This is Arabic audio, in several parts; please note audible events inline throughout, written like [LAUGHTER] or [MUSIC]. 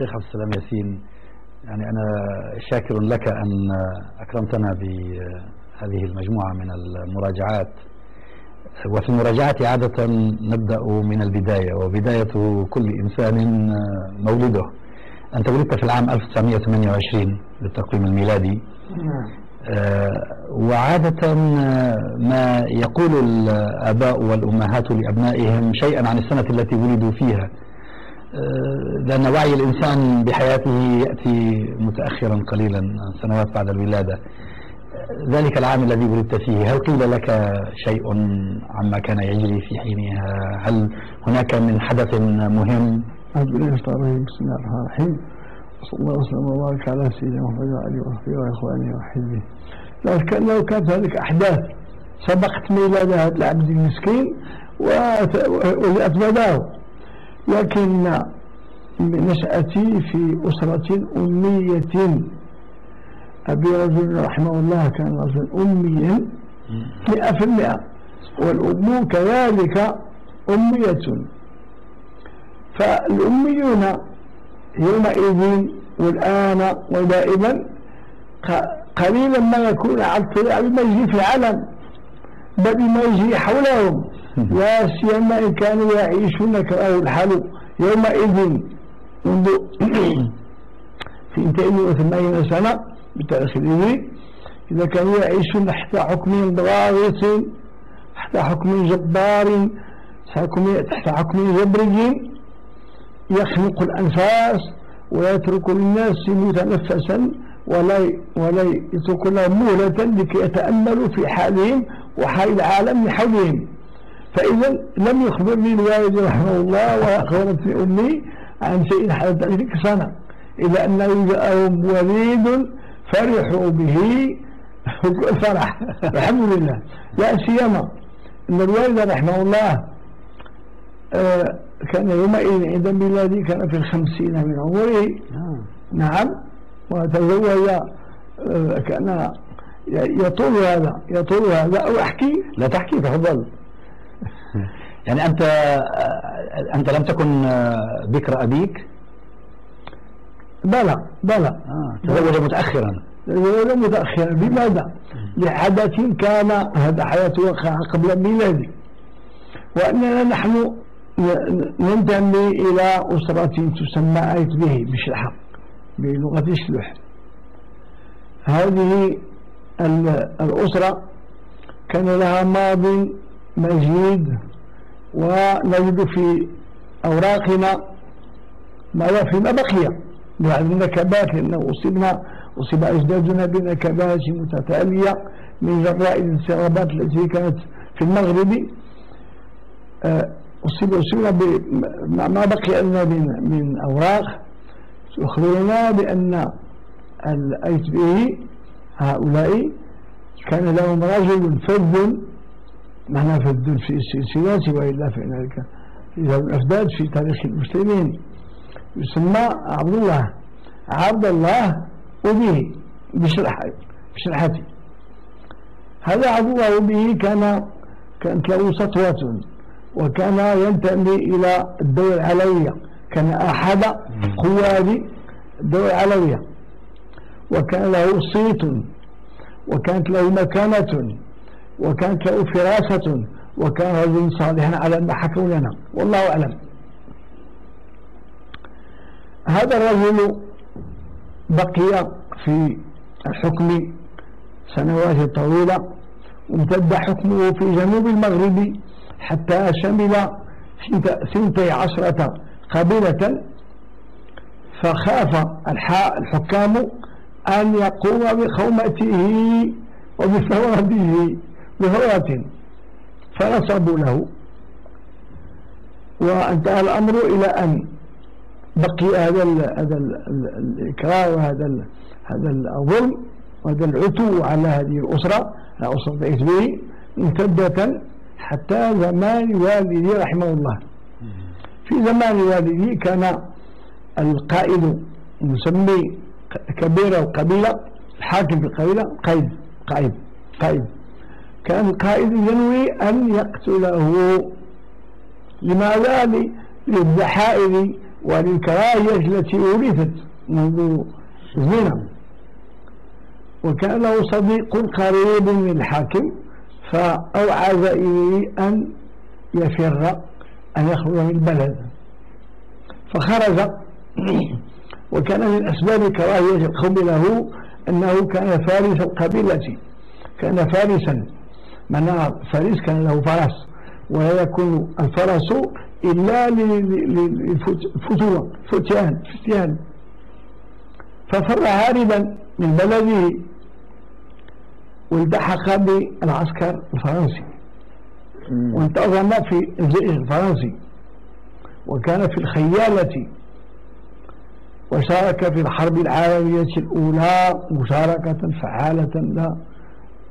الشيخ عبد السلام ياسين يعني أنا شاكر لك أن أكرمتنا بهذه المجموعة من المراجعات. وفي المراجعات عادة نبدأ من البداية وبداية كل إنسان مولده. أنت ولدت في العام 1928 بالتقويم الميلادي. آه، وعادة ما يقول الآباء والأمهات لأبنائهم شيئا عن السنة التي ولدوا فيها. لأن وعي الإنسان بحياته يأتي متأخرا قليلا سنوات بعد الولادة. ذلك العام الذي ولدت فيه. هل قيل لك شيء عما كان يجري في حينها؟ هل هناك من حدث مهم؟ أعوذ بالله بسم الله الرحمن الرحيم. وصلى الله وسلم وبارك على سيدنا محمد وعلى آله وصحبه وإخوانه وحزبه لو كان لو كانت هذه احداث سبقت ميلاد هذا العبد المسكين وأتبداه لكن نشأتي في أسرة أمية. أبي رجل رحمه الله كان رجل أميا مئة في المئة والأم كذلك أمية. فالأميون يومئذ والآن ودائما قليلا ما يكون على اطلاع بما يجري في العالم بل بما يجري حولهم. لا سيما إن كانوا يعيشون كما الحال يومئذ منذ [CLEARS THROAT] في 280 سنة الإبري إذا كانوا يعيشون تحت حكم ضاغط تحت حكم جبار تحت حكم جبري يخنق الأنفاس ويترك للناس متنفسا ولا ولا يترك لهم مهلة لكي يتأملوا في حالهم وحال العالم من حولهم فإذا لم يخبرني الوالد رحمه الله وأخبرتني أمي عن شيء حدث تلك سنة إذا أنه جاءهم وليد فرحوا به. [LAUGHS] فرح. الحمد لله. لا سيما أن الوالد رحمه الله آه كان يومئذ عند ميلادي كان في الخمسين من عمره. نعم, نعم. وتزوج آه، كان يطول هذا يطول هذا. أو أحكي؟ لا تحكي تفضل. يعني أنت أنت لم تكن بكر أبيك؟ بلى بلى. آه. تزوج متأخرا. تزوج متأخرا. لماذا؟ لحدث كان هذا حياة وقع قبل ميلادي. وأننا نحن ننتمي إلى أسرة تسمى آيت به بشرحة بلغة الشلح هذه الأسرة كان لها ماض مجيد. ونجد في أوراقنا ما فيما بقي بعد النكبات لأنه أصبنا أصيب أجدادنا بنكبات متتالية من جراء الانسرابات التي كانت في المغرب. آه، أصيب أصيبنا بما بقي لنا من, من أوراق. تخبرنا بأن الأيت به هؤلاء كان لهم رجل فذ معنى فذ في السلسلة وإلا فإن له الأفداد في تاريخ المسلمين يسمى عبد الله عبد الله وبه بشرحة بشرحته هذا عبد الله وبه كان كانت له سطوة وكان ينتمي إلى الدولة العلوية. كان أحد قواد الدولة العلوية. وكان له صيت وكانت له مكانة. وكانت له فراسة وكان رجل صالحا على ما حكوا لنا. والله أعلم. هذا الرجل بقي في الحكم سنوات طويلة وامتد حكمه في جنوب المغرب حتى شمل ثنتي عشرة قبيلة. فخاف الحكام أن يقوم بخومته وبثورته. بثورة فنصبوا له. وانتهى الأمر إلى أن بقي هذا هذا الإكراه وهذا هذا الظلم وهذا العتو على هذه الأسرة أسرة إثبي ممتدة حتى زمان والدي رحمه الله. في زمان والدي كان القائد المسمي كبيرة القبيلة الحاكم في القبيلة قائد قائد قائد. كأن القائد ينوي أن يقتله. لماذا؟ للذحائر وللكراهية التي ورثت منذ زمن. وكان له صديق قريب من الحاكم فأوعز إليه أن يفر أن يخرج من البلد. فخرج. [CLEARS THROAT] وكان من أسباب كراهية القوم له أنه كان فارس القبيلة كان فارسا. معناها فارس كان له فرس ولا يكون الفرس إلا للفتوة فتيان فتيان ففر هاربا من بلده والتحق بالعسكر الفرنسي. وانتظم في الجيش الفرنسي. وكان في الخيالة. وشارك في الحرب العالمية الأولى مشاركة فعالة. لا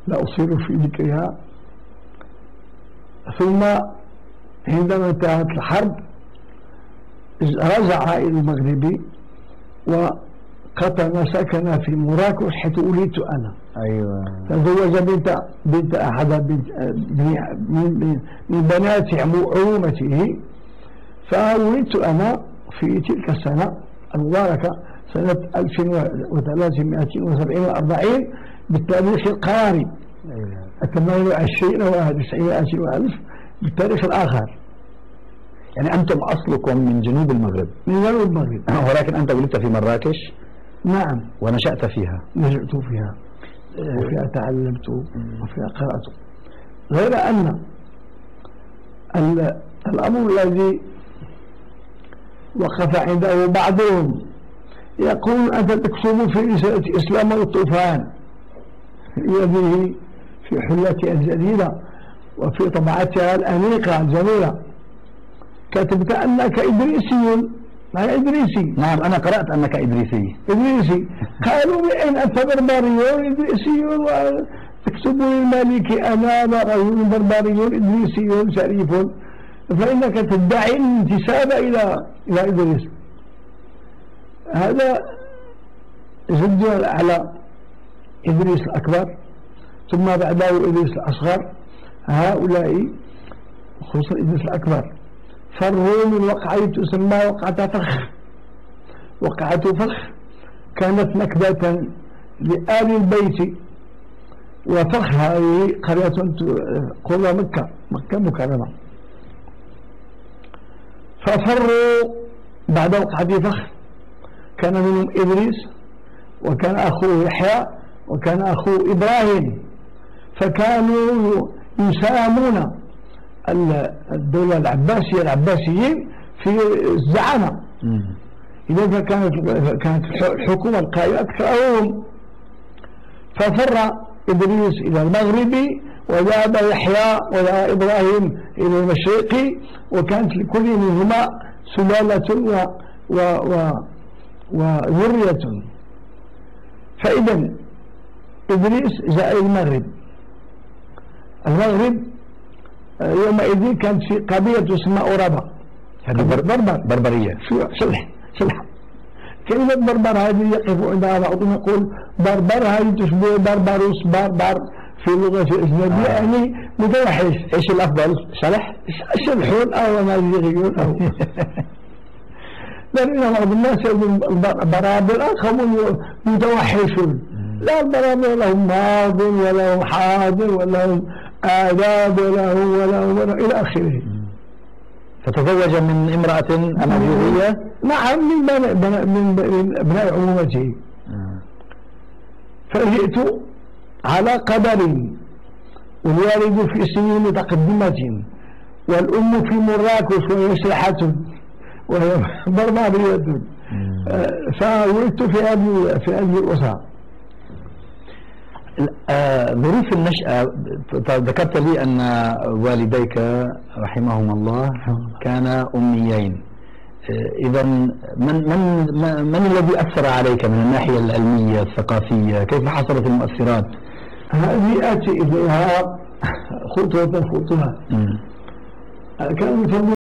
لا أصير في ذكرها. ثم عندما انتهت الحرب رجع إلى المغرب وقطن سكن في مراكش حيث ولدت أنا. أيوة. تزوج بنت بنت أحد بنت من, من بنات عمومته. فولدت أنا في تلك السنة المباركة سنة 1340 بالتاريخ القاري. أيوة. 28 و 90 وألف بالتاريخ الآخر. يعني أنتم أصلكم من جنوب المغرب. من جنوب المغرب. ولكن أنت ولدت في مراكش؟ نعم. ونشأت فيها. نشأت فيها. وفيها تعلمت وفيها قرأت. غير أن الأمر الذي وقف عنده بعضهم يقول أنت تكتب في رسالة إسلام الطوفان. يده في حلتها الجديدة وفي طبعتها الأنيقة الجميلة. كتبت أنك إدريسي ما إدريسي؟ نعم أنا قرأت أنك إدريسي. إدريسي. قالوا بأن أنت بربريون إدريسي وتكتب للملك أنا رجل بربري إدريسي شريف. فإنك تدعي الانتساب إلى إلى إدريس. هذا جد على إدريس الأكبر. ثم بعده إدريس الأصغر هؤلاء خصوصا إدريس الأكبر. فروا من وقعة تسمى وقعة فخ. وقعة فخ كانت نكبة لآل البيت. وفخ هذه قرية قرى مكة مكة مكرمة ففروا بعد وقعة فخ. كان منهم إدريس وكان أخوه يحيى وكان أخوه إبراهيم. فكانوا يساهمون الدولة العباسية العباسيين في الزعامة. إذا كانت كانت الحكومة القائمة أكثرهم ففر إدريس إلى المغرب وذهب يحيى وذهب إبراهيم إلى المشرق وكانت لكل منهما سلالة و و و وذرية. فإذا إدريس جاء إلى المغرب. المغرب يومئذ كانت في قبيلة تسمى أورابا هذه بربر. بربرية. شو صلح صلح كلمة بربر هذه؟ يقف عندها بعضهم يقول بربر هذه تشبه بربروس بربر في اللغة الأجنبية آه. يعني متوحش. إيش الأفضل؟ صلح شلحون أو ماليغيون أو لأن بعض الناس يقول البرابر هم متوحشون. لا البرابر لهم ماض ولهم حاضر ولهم آداب وله وله وله إلى آخره. فتزوج من امرأة أمريكية؟ نعم من بناء من أبناء عمومته فجئت على قدر والوالد في سنين متقدمة والأم في مراكش وهي [LAUGHS] وهي بربابية فولدت في هذه في هذه الأسرة آه، ظروف النشأة ذكرت لي أن والديك رحمهما الله كانا أميين آه، إذا من من من الذي أثر عليك من الناحية العلمية الثقافية؟ كيف حصلت المؤثرات؟ هذه آتي إليها خطوة خطوة كانوا